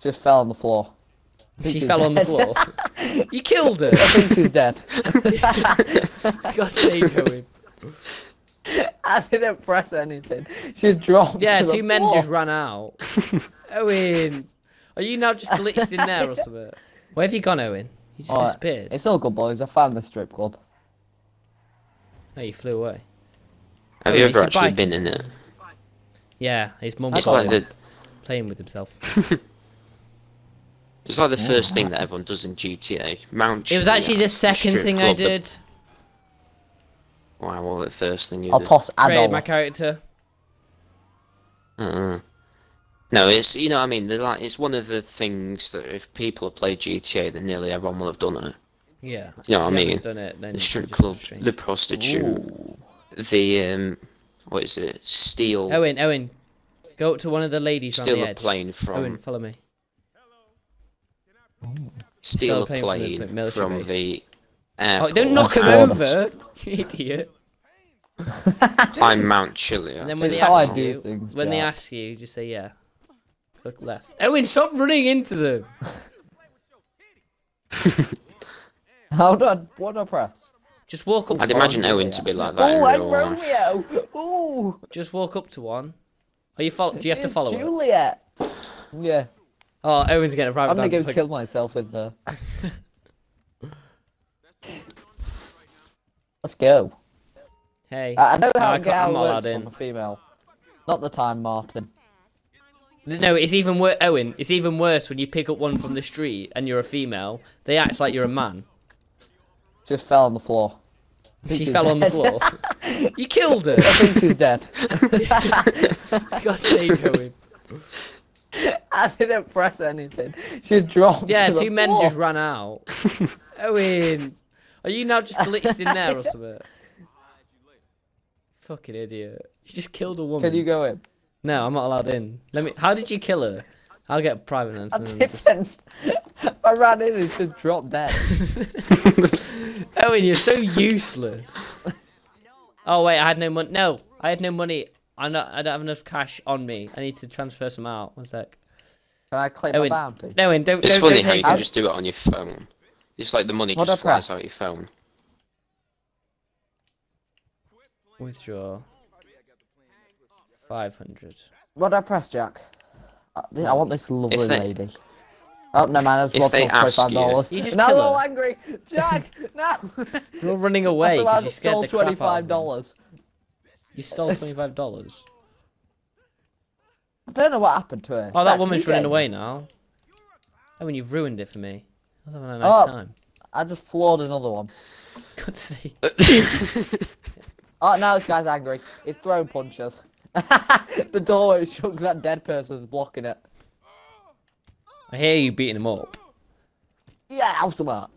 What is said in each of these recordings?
Just fell on the floor. She she's fell on the floor. you killed her. I think she's dead. God's sake, Owen. I didn't press anything. She dropped. Yeah, to the two men floor. just ran out. Owen, are you now just glitched in there or something? Where have you gone, Owen? You just Alright, disappeared. It's all good, boys. I found the strip club. Oh, you flew away. Have Oh, you you ever actually been in it? Yeah, his mum It's got like the playing with himself. It's like the first thing that everyone does in GTA. Mount. It was actually the second strip thing I club, the- did. Wow, well, the first thing you I'll did. toss Created Adol. my character. Uh-uh. No, it's you know what I mean. They're like it's one of the things that if people have played GTA, then nearly everyone will have done it. Yeah. You know what I If you mean? Done it, then The strip club, strange. the prostitute, Ooh. the um, what is it? Steal, Owen, Owen, go up to one of the ladies on steal the a edge. plane from, Owen, follow me. Steal a plane from the plane military from base. the Oh, airport. don't knock him over, you idiot. Climb Mount Chiliad. And then when It's they how I ask do you, things, when they ask you, just say yeah. Click left. Owen, stop running into them. How do I? What do I press? Just walk up. I'd to imagine one. Owen to be like that Oh, I'm life. Romeo. Ooh. Just walk up to one. Are you follow? Do you have to follow her? Juliet. Yeah. Oh, Owen's getting a private I'm gonna go kill myself with her. Let's go. Hey. I I know No, how I to get how I'm not works from in. a female. Not the time, Martin. No, it's even worse. Owen, it's even worse when you pick up one from the street and you're a female. They act like you're a man. Just fell on the floor. She fell on the floor. you killed her. I think she's dead. God's sake, Owen. I didn't press anything. She dropped. Yeah, two men floor. just ran out. Oh, Owen, are you now just glitched in there or something? Fucking idiot. You just killed a woman. Can you go in? No, I'm not allowed in. Let me. How did you kill her? I'll get private I answer. and then just- didn't. I ran in and just dropped dead. Owen, you're so useless. Oh wait, I had no money. No, I had no money. I'm not. I don't have enough cash on me. I need to transfer some out. One sec. Can I claim Owen, my bounty? No, Owen, don't. It's don't, funny don't how you take can it. just do it on your phone. It's like the money What just I flies press? out your phone. Withdraw. Five hundred. What do I press, Jack? Uh, I want this lovely they- lady. Oh no, man! I just If lost they all ask You dollars. just Now kill they're all her. angry. Jack, no! You're running away That's because why you scared stole the crap out twenty-five of them. dollars. You stole twenty-five dollars. I don't know what happened to her. Oh, Jack, that woman's running away now. Oh, and you've ruined it for me. I was having a nice Oh. time. I just floored another one. God's see. Oh, now this guy's angry. He's throwing punches. the doorway is shut 'cause that dead person's blocking it. I hear you beating him up. Yeah, I'm smart.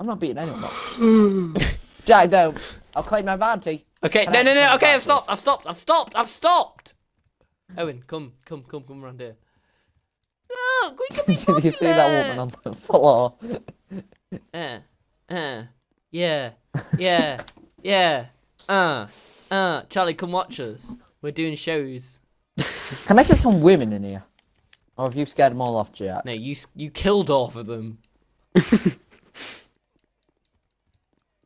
I'm not beating anyone up. Jack, don't. I'll claim my bounty. Okay, Can no, I no, no. Okay, I've stopped. I've stopped. I've stopped. I've stopped. Owen, come, come, come, come around here. Look, we can be Did you see that woman on the floor? Uh, uh, yeah, yeah, yeah. Uh, uh. Charlie, come watch us. We're doing shows. Can I get some women in here? Or have you scared them all off, Jack? No, you you killed half of them.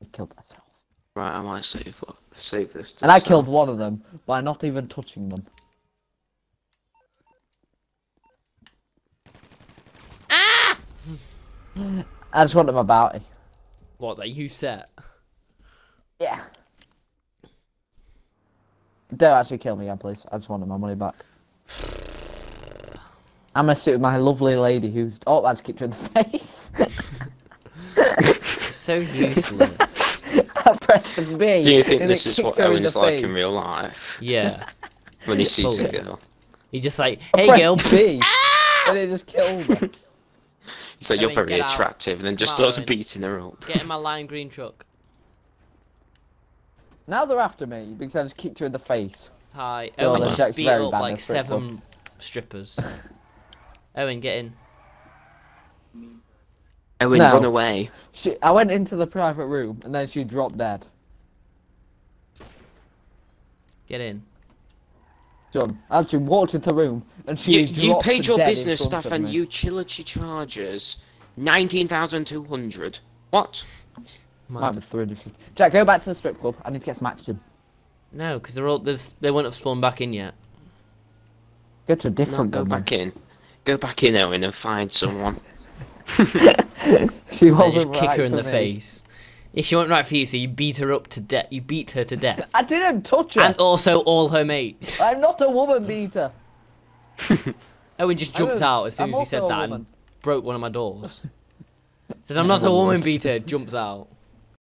You killed myself. right, I might save save this. To And I sell. killed one of them by not even touching them. Ah! I just wanted my bounty. What that you set? Yeah. Don't actually kill me again, please. I just wanted my money back. I'm gonna sit with my lovely lady who's. Oh, I just kicked her in the face. So useless. I pressed the B. Do you think this is what Owen's like face. in real life yeah. when he sees a girl? He's just like, hey girl. B, and it just killed her. He's like, "You're Owen, very get out. attractive," and then just starts Owen. beating her up. Get in my lime green truck. Now they're after me because I just kicked her in the face. Hi. Oh, Owen the just beat very up bad like at strip club. seven strippers. Owen, get in. Owen, No. run away. She, I went into the private room and then she dropped dead. Get in. done. As she walked into the room and she You, you paid to your business front stuff and me. utility charges nineteen thousand two hundred. What? Might Mad. be 350. Jack, go back to the strip club. I need to get some action. No, because they're all there's they won't have spawned back in yet. Go to a No, different go one. then. back in. Go back in, Owen, and find someone. She They wasn't just kick right her in the me. face. Yeah, she wasn't right for you, so you beat her up to death. You beat her to death, I didn't touch her. and also all her mates. I'm not a woman beater. Owen just jumped was- out as soon I'm as he said that woman. and broke one of my doors. Says I'm not a woman beater. Jumps out.